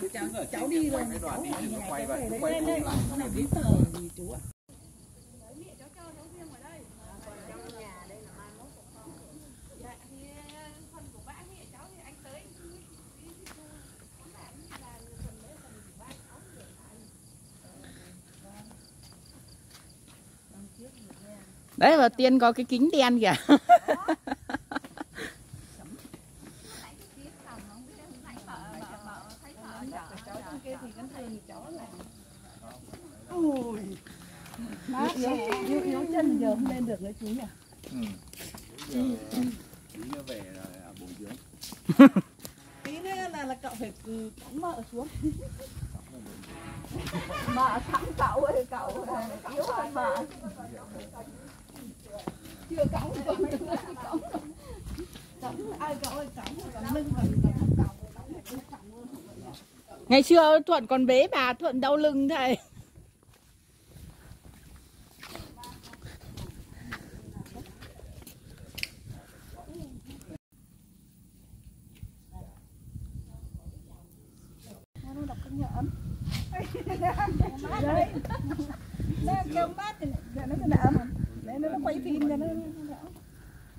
cứ cháu, cháu đi rồi đoạn đi nó ở quay nó về quay lại này giấy tờ gì chú ạ đấy và tiên có cái kính đen kìa yếu yếu chân giờ không lên được nữa chú nhỉ? Ừ. Tí nữa về là à, bồi dưỡng. Tí nữa là là cậu phải ừ, cõng mợ xuống. Mợ thắng cậu ơi cậu yếu hơn mợ. Chưa cõng còn cõng cõng ai cậu ơi cõng cõng lưng rồi cõng ngày xưa thuận còn bế bà thuận đau lưng thầy nó đọc con nhợn đấy nó kêu mát thì nó nó đỡ mà để nó quay phim cho nó nó đỡ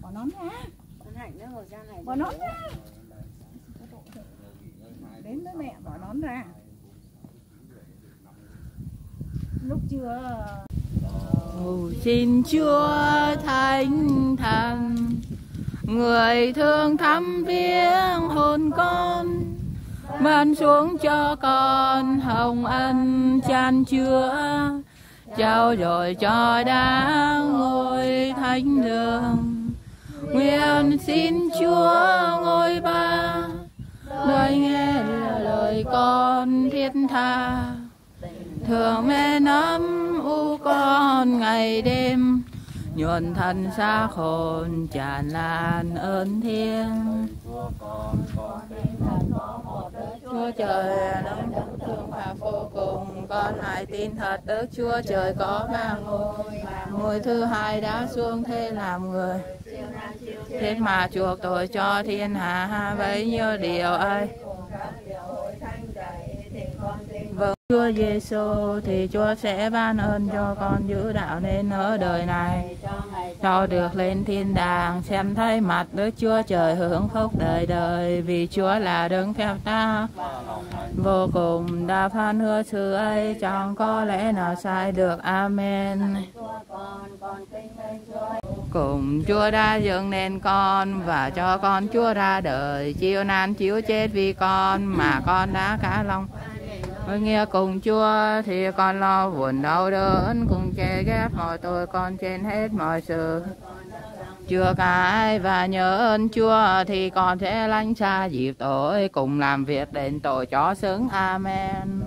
bỏ nón ra bỏ nón ra đến với mẹ bỏ nón ra lúc chưa Cầu xin Chúa Thánh Thần, Người thương thăm viếng hồn con, Ban xuống cho con hồng ân chan chứa. Trao dồi cho đã ngôi thánh đường. Nguyện xin Chúa ngôi ba nơi nghe lời con thiết tha. Thường mê nắm u con ngày đêm. Nhuần thân xa hồn tràn lan ơn thiêng. Chúa trời lớn đấng thương và vô cùng. Con hãy tin thật, Đức Chúa trời có ba ngôi. Ngôi thứ hai đã xuống thế làm người. Thế mà chuộc tội cho thiên hạ, bấy nhiêu điều ấy. Vâng Chúa Giêsu thì Chúa sẽ ban ơn cho con giữ đạo nên ở đời này. Cho được lên thiên đàng, xem thấy mặt Đức Chúa trời hưởng phúc đời đời, vì Chúa là đấng theo ta. Vô cùng đa phan hứa sự ấy, chẳng có lẽ nào sai được. Amen. Cùng Chúa đã dựng nên con và cho con Chúa ra đời. Chiêu nan chiếu chết vì con mà con đã cả lòng với nghe cùng Chúa thì con lo buồn đau đớn, cùng che ghép mọi tội con trên hết mọi sự chưa cái và nhớ ơn Chúa thì con sẽ lánh xa dịp tội, cùng làm việc đền tội cho xứng Amen.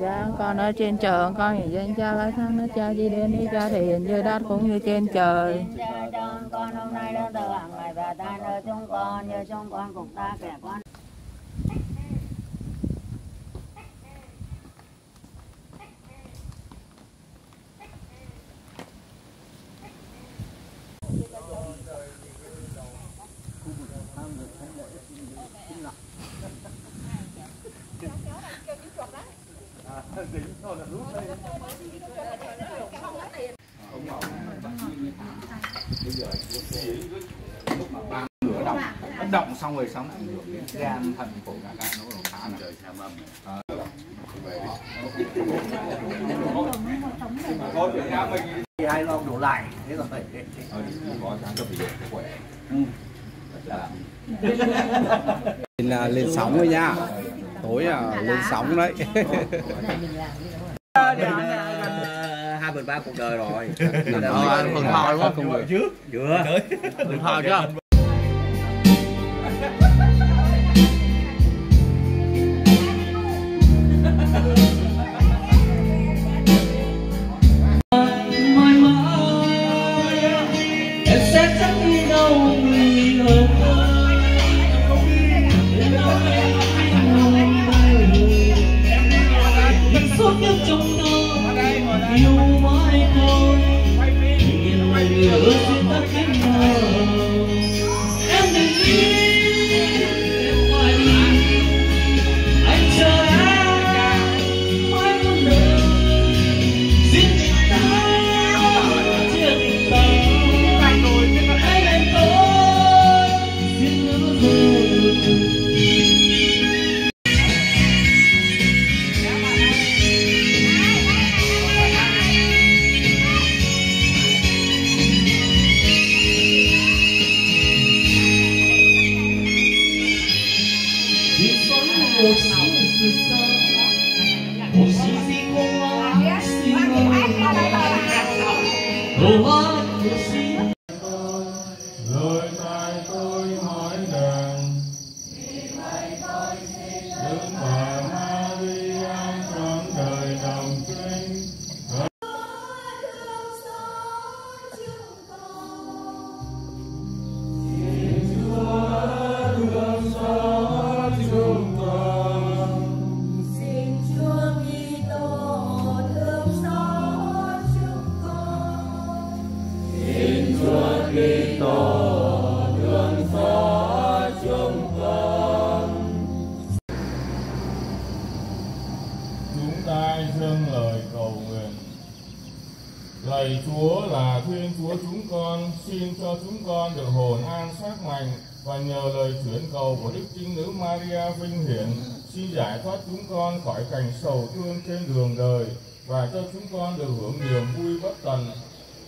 Dạ, con ở trên trời, con hiện danh cha lai thăng nó cha di đến đi cha thể hiện dưới đất cũng như trên trời. Dạ, dạ, cha cho con hôm nay đang từ hàng ngày và ta nơi chúng con như chúng con cùng ta kẻ con lửa động nó động xong rồi xong ảnh hưởng đến gan thận phổi cả gan nó còn khá là trời xa mâm hai lon đổ lại. Thế rồi. Có sáng cho phải khỏe. Lên, à, lên sóng rồi nha. Tối à, lên sóng đấy hai phần ba cuộc đời rồi. Ờ, phần thọ đúng không? trước. Chưa Phần thọ chưa? Chúng con khỏi cảnh sầu thương trên đường đời và cho chúng con được hưởng niềm vui bất tận.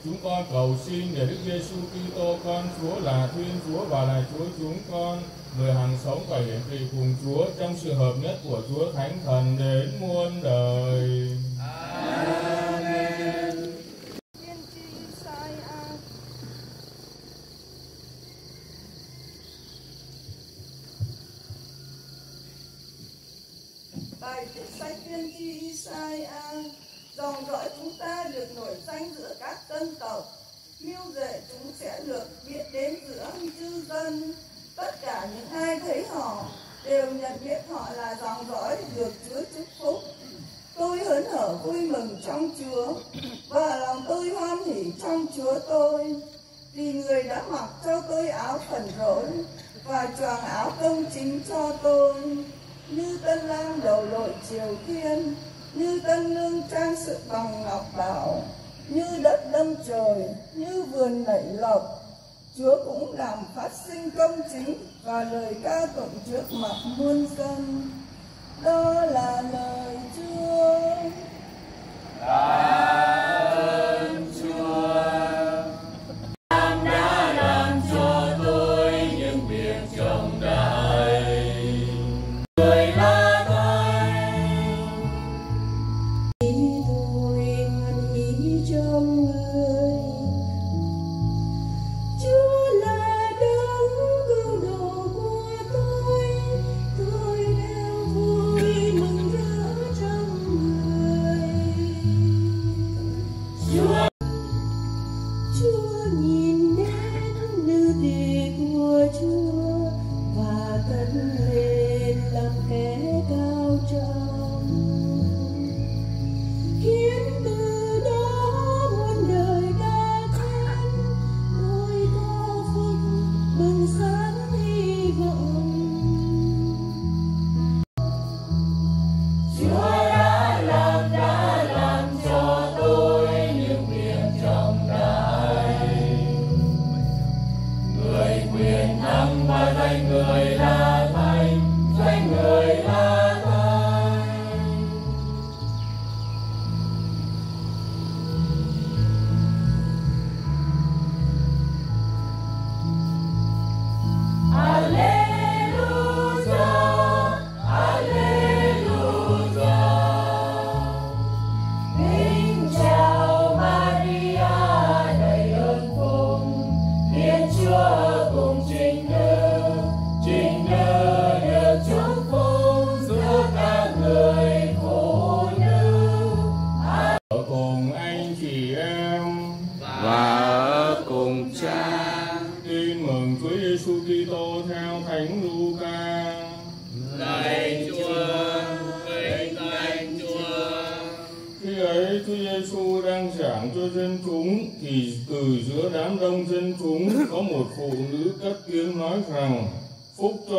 Chúng con cầu xin để Đức Giêsu Kitô con Chúa là Thiên Chúa và là Chúa chúng con, người hàng sống và hiển thị cùng Chúa trong sự hợp nhất của Chúa Thánh Thần đến muôn đời. Amen. Sách tiên tri Isaiah, dòng dõi chúng ta được nổi danh giữa các dân tộc. Mưu rể chúng sẽ được biết đến giữa chư dân. Tất cả những ai thấy họ đều nhận biết họ là dòng dõi được Chúa chúc phúc. Tôi hớn hở vui mừng trong Chúa và lòng tôi hoan hỉ trong Chúa tôi. Vì người đã mặc cho tôi áo phần rỗi và choàng áo công chính cho tôi như tân lang đầu đội triều thiên, như tân lương trang sự bằng ngọc bảo, như đất đâm trời, như vườn nảy lộc Chúa cũng làm phát sinh công chính và lời ca tụng trước mặt muôn dân. Đó là lời Chúa. Ơn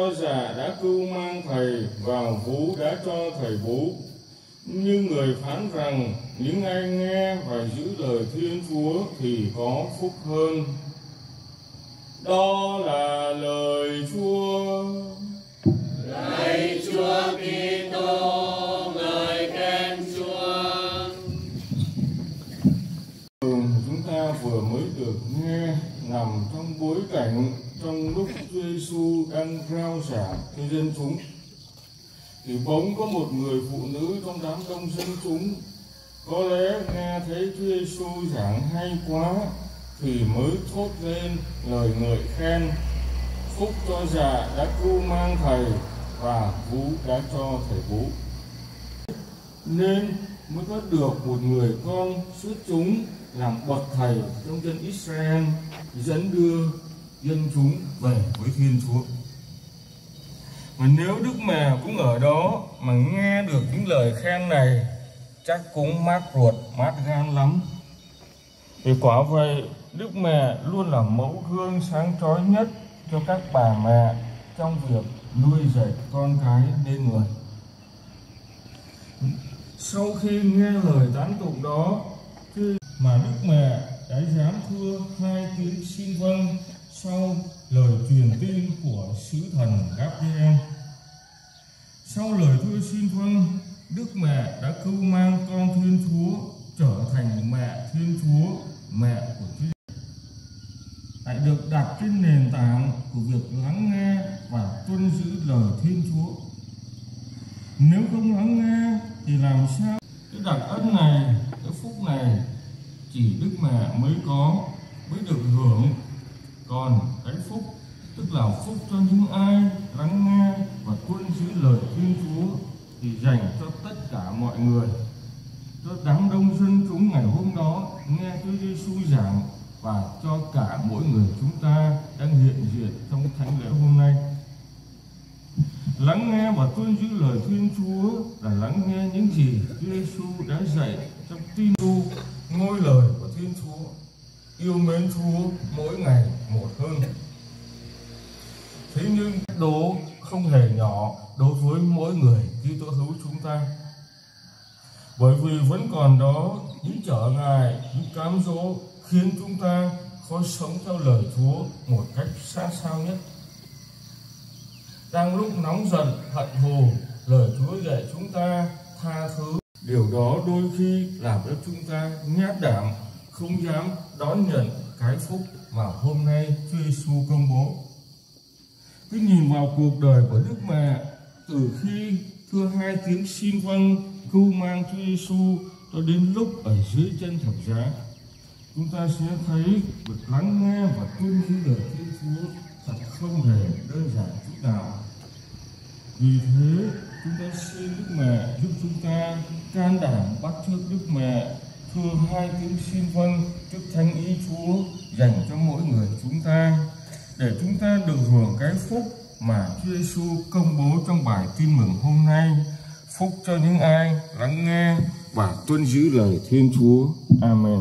cho già đã cưu mang thầy và vú đã cho thầy bú như người phán rằng những ai nghe và giữ lời Thiên Chúa thì có phúc hơn. Đó là lời Chúa. Lạy Chúa Kitô, ngợi khen Chúa. Chúng ta vừa mới được nghe nằm trong bối cảnh trong lúc Chúa Giêsu đang rao giảng cho dân chúng, thì bỗng có một người phụ nữ trong đám đông dân chúng có lẽ nghe thấy Chúa Giêsu giảng hay quá thì mới thốt lên lời ngợi khen, phúc cho già đã cưu mang thầy và vũ đã cho thầy vũ. nên mới có được một người con xuất chúng làm bậc thầy trong dân Israel, dẫn đưa dân chúng về với Thiên Chúa. Mà nếu Đức Mẹ cũng ở đó mà nghe được những lời khen này chắc cũng mát ruột, mát gan lắm. Vì quả vậy, Đức Mẹ luôn là mẫu gương sáng chói nhất cho các bà mẹ trong việc nuôi dạy con cái nên người. Sau khi nghe lời tán tụng đó, khi mà Đức Mẹ đã dám thưa hai tiếng xin vâng sau lời truyền tin của sứ thần Gabriel. Sau lời thưa xin vâng, Đức Mẹ đã cưu mang con Thiên Chúa trở thành mẹ Thiên Chúa, mẹ của Chúa. Lại được đặt trên nền tảng của việc lắng nghe và tuân giữ lời Thiên Chúa. Nếu không lắng nghe thì làm sao cái đặc ân này, cái phúc này chỉ Đức Mẹ mới có, mới được hưởng. Còn cái phúc, tức là phúc cho những ai lắng nghe và tuân giữ lời Thiên Chúa thì dành cho tất cả mọi người cho đám đông dân chúng ngày hôm đó nghe Chúa Giêsu giảng và cho cả mỗi người chúng ta đang hiện diện trong thánh lễ hôm nay. Lắng nghe và tuân giữ lời Thiên Chúa là lắng nghe những gì Chúa Giêsu đã dạy trong tin tu ngôi lời của Thiên Chúa yêu mến Chúa mỗi ngày một hơn. Thế nhưng đố không hề nhỏ đối với mỗi người khi tôi hữu chúng ta. Bởi vì vẫn còn đó những trở ngại, những cám dỗ khiến chúng ta khó sống theo lời Chúa một cách xa sao nhất. Đang lúc nóng giận, hận thù, lời Chúa dạy chúng ta tha thứ. Điều đó đôi khi làm cho chúng ta nhát đảm, không dám đón nhận cái phúc mà hôm nay Chúa Giêsu công bố. Cứ nhìn vào cuộc đời của Đức Mẹ từ khi thưa hai tiếng xin vâng cưu mang Chúa Giêsu cho đến lúc ở dưới chân thập giá chúng ta sẽ thấy việc lắng nghe và tuân giữ lời Thiên Chúa thật không hề đơn giản chút nào. Vì thế, chúng ta xin Đức Mẹ giúp chúng ta can đảm bắt chước Đức Mẹ thưa hai tiếng xin vâng trước thánh ý Chúa dành cho mỗi người chúng ta, để chúng ta được hưởng cái phúc mà Chúa Giêsu công bố trong bài tin mừng hôm nay. Phúc cho những ai lắng nghe và tuân giữ lời Thiên Chúa. Amen.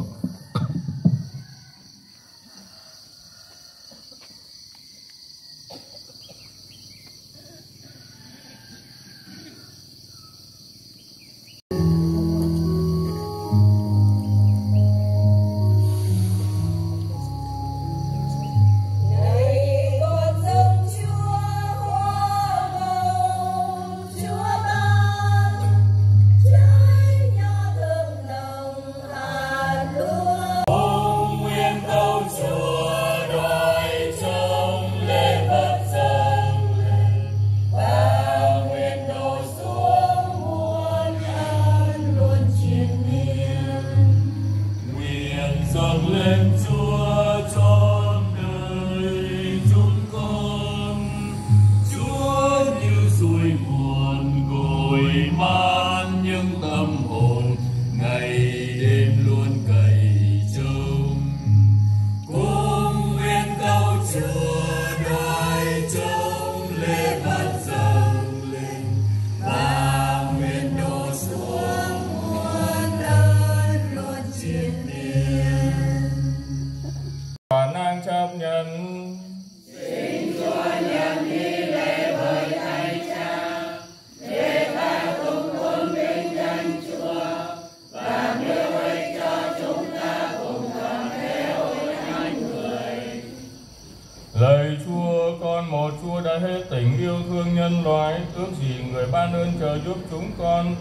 Chúa, con một Chúa đã hết tình yêu thương nhân loại. Ước gì người ban ơn chờ giúp chúng con.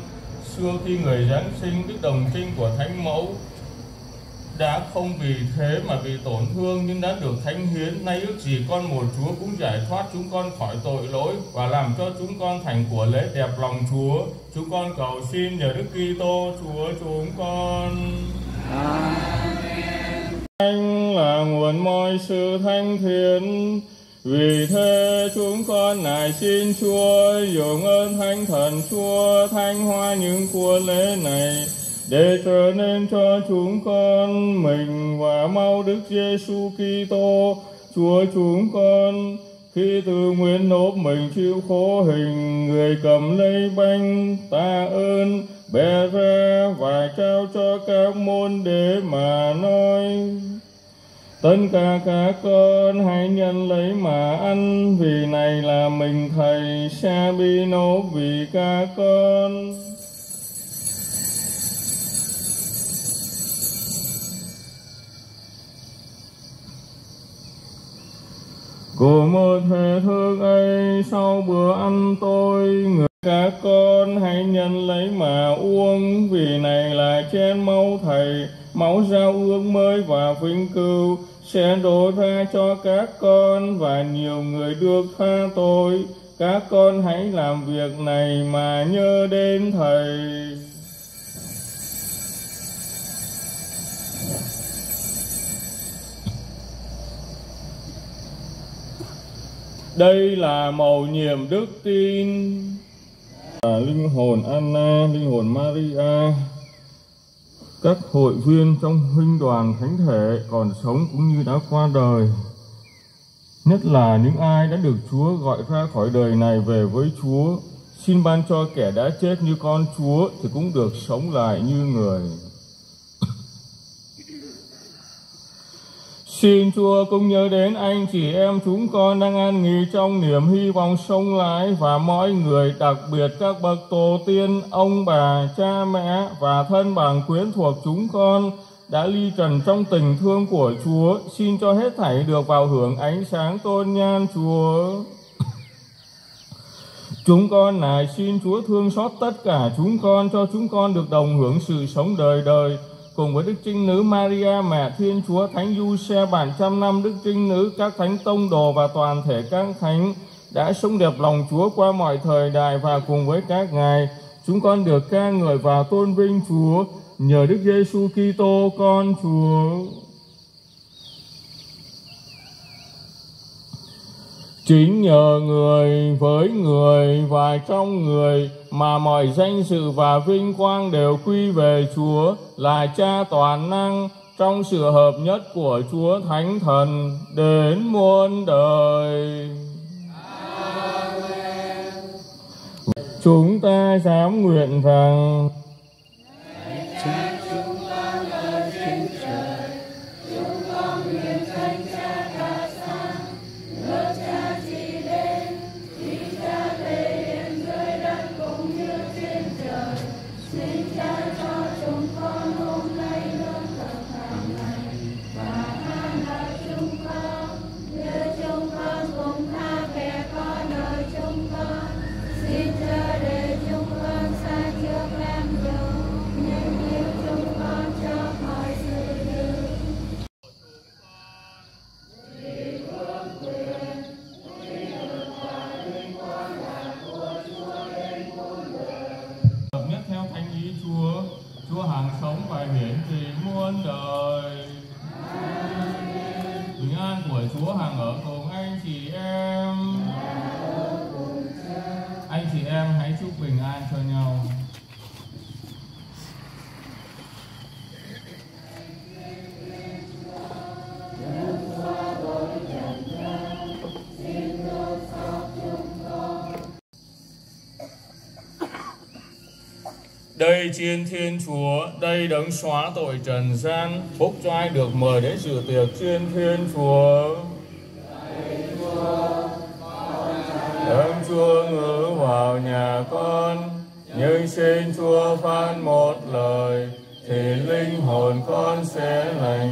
Xưa khi người Giáng sinh, Đức đồng trinh của Thánh Mẫu đã không vì thế mà bị tổn thương, nhưng đã được thánh hiến. Nay ước gì con một Chúa cũng giải thoát chúng con khỏi tội lỗi và làm cho chúng con thành của lễ đẹp lòng Chúa. Chúng con cầu xin nhờ Đức Kitô, Chúa chúng con. Thánh là nguồn mọi sự thanh thiện. Vì thế chúng con nài xin Chúa dùng ơn Thánh Thần Chúa thanh hoa những của lễ này để trở nên cho chúng con mình và mau Đức Giêsu Kitô. Chúa chúng con, khi từ nguyện nộp mình chịu khổ hình, người cầm lấy bánh ta ơn bè ra và trao cho các môn để mà nói. Tất cả các con hãy nhận lấy mà ăn, Vì này là mình thầy sẽ bị nộp vì các con. Cùng một thể thương ấy, sau bữa ăn tôi, người các con hãy nhận lấy mà uống, vì này là chén máu thầy máu giao ước mới và vinh cưu sẽ đổ ra cho các con và nhiều người được tha tội. Các con hãy làm việc này mà nhớ đến thầy. Đây là mầu nhiệm đức tin. À, linh hồn Anna, linh hồn Maria, các hội viên trong huynh đoàn thánh thể còn sống cũng như đã qua đời. Nhất là những ai đã được Chúa gọi ra khỏi đời này về với Chúa, xin ban cho kẻ đã chết như con Chúa thì cũng được sống lại như người. Xin Chúa cũng nhớ đến anh chị em chúng con đang an nghỉ trong niềm hy vọng sông lại và mọi người đặc biệt các bậc tổ tiên, ông bà, cha mẹ và thân bằng quyến thuộc chúng con đã ly trần trong tình thương của Chúa. Xin cho hết thảy được vào hưởng ánh sáng tôn nhan Chúa. Chúng con này xin Chúa thương xót tất cả chúng con cho chúng con được đồng hưởng sự sống đời đời cùng với Đức Trinh Nữ Maria, Mẹ Thiên Chúa Thánh Du Xe bản trăm năm, Đức Trinh Nữ, các thánh tông đồ và toàn thể các thánh đã sống đẹp lòng Chúa qua mọi thời đại và cùng với các ngài chúng con được ca ngợi và tôn vinh Chúa nhờ Đức Giêsu Kitô, con Chúa. Chính nhờ người, với người, và trong người mà mọi danh sự và vinh quang đều quy về Chúa là Cha toàn năng trong sự hợp nhất của Chúa Thánh Thần đến muôn đời. Chúng ta dám nguyện rằng Bình Chúa hàng ở cùng anh chị em. Anh chị em hãy chúc bình an cho nhau. Đây chiên thiên chúa, đây đấng xóa tội trần gian, phúc cho ai được mời đến dự tiệc chiên thiên chúa. Đấng chúa ngự vào nhà con, nhưng xin chúa phán một lời, thì linh hồn con sẽ lành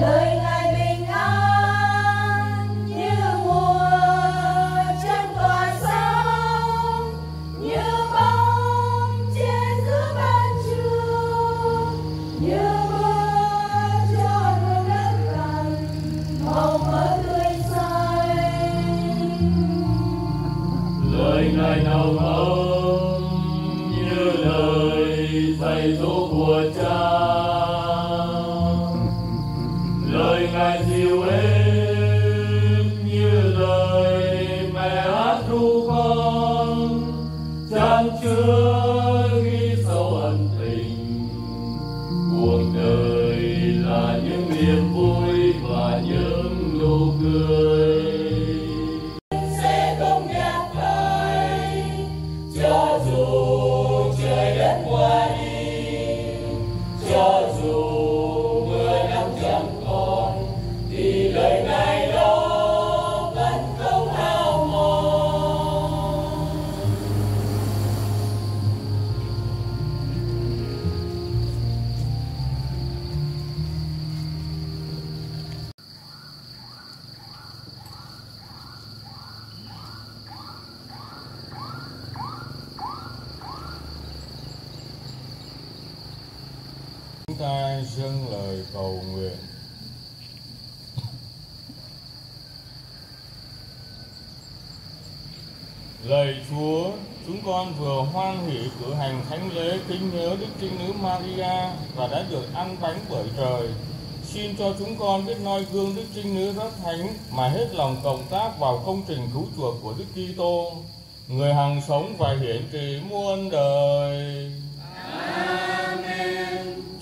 lời ngài bánh bởi trời. Xin cho chúng con biết noi gương Đức Trinh Nữ rất thánh mà hết lòng cộng tác vào công trình cứu chuộc của Đức Kitô, người hằng sống và hiển trị muôn đời.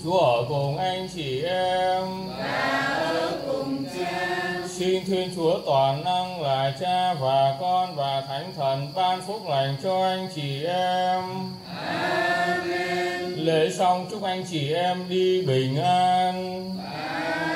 Chúa ở cùng anh chị em Xin Thiên Chúa toàn năng là Cha và Con và Thánh Thần ban phúc lành cho anh chị em. Lễ xong chúc anh chị em đi bình an. hiện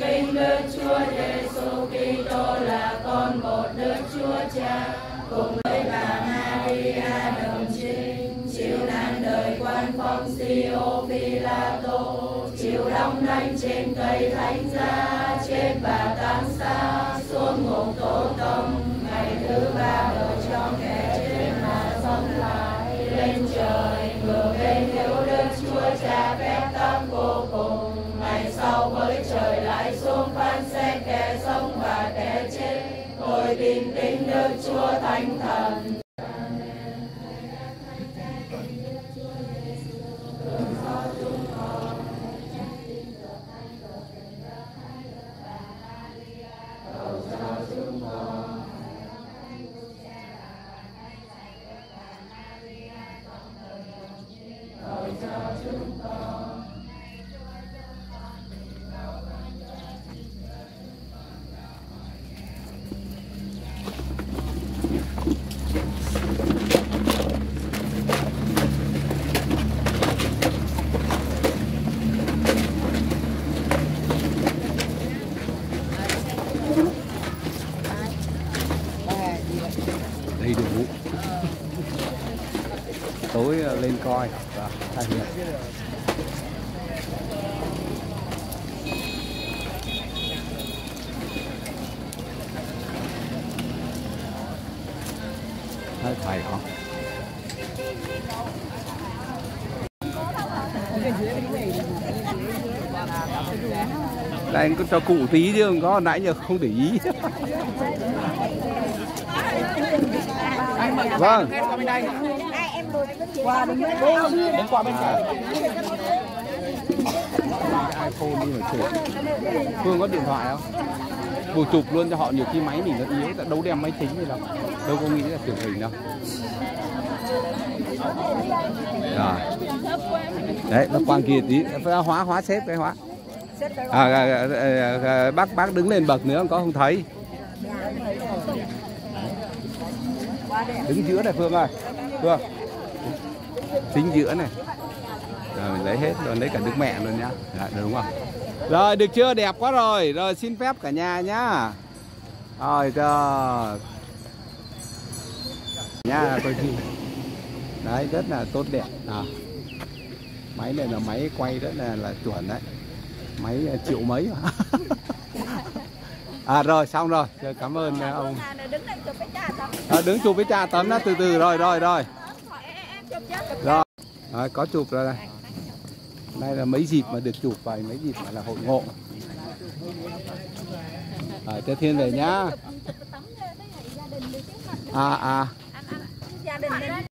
kính Đức Chúa Giêsu Kitô là con một Đức Chúa Cha. Cùng với bà Maria đồng trinh chịu nạn đời quan phong Siô Pilato. Chịu đóng đánh trên cây thánh giá chết và tán xa, xuống ngục tổ tông. Ngày thứ ba đời cho kẻ chết mà sống lại, lên trời ngửa bên thiếu Đức Chúa Cha phép tin kính đức chúa thánh thần đầy đủ tối ờ, lên coi. Và thay hiện hai thầy hả? Đây anh có cho cụ tí chứ không có nãy giờ không để ý. Vâng qua đứng đến qua bên cạnh. iPhone đi mà chụp Phương có điện thoại không? Bù chụp luôn cho họ nhiều khi máy mình nó yếu, đã đâu đem máy chính gì đâu. Đâu có nghĩ là chụp hình đâu. Rồi. Đấy, nó quan kia tí, hóa hóa xếp cái hóa. À, à, à, à, à, bác bác đứng lên bậc nữa có không thấy? Đứng giữa này Phương ơi. Phương chính giữa này. Rồi mình lấy hết rồi lấy cả đức mẹ luôn nhá. Dạ, đúng không rồi được chưa? Đẹp quá rồi. Rồi xin phép cả nhà nhá. Rồi trời nha coi chi đấy rất là tốt đẹp. À. máy này là máy quay rất là là chuẩn đấy. Máy à, triệu mấy mà. À rồi xong rồi. Rồi cảm ơn à, ông. À, đứng chụp với cha tấm đó từ từ. Rồi rồi rồi em chụp chứ chụp rồi. Rồi có chụp rồi đây. Đây là mấy dịp mà được chụp vậy mấy dịp mà là hội ngộ. À, cho thiên về nhá. À à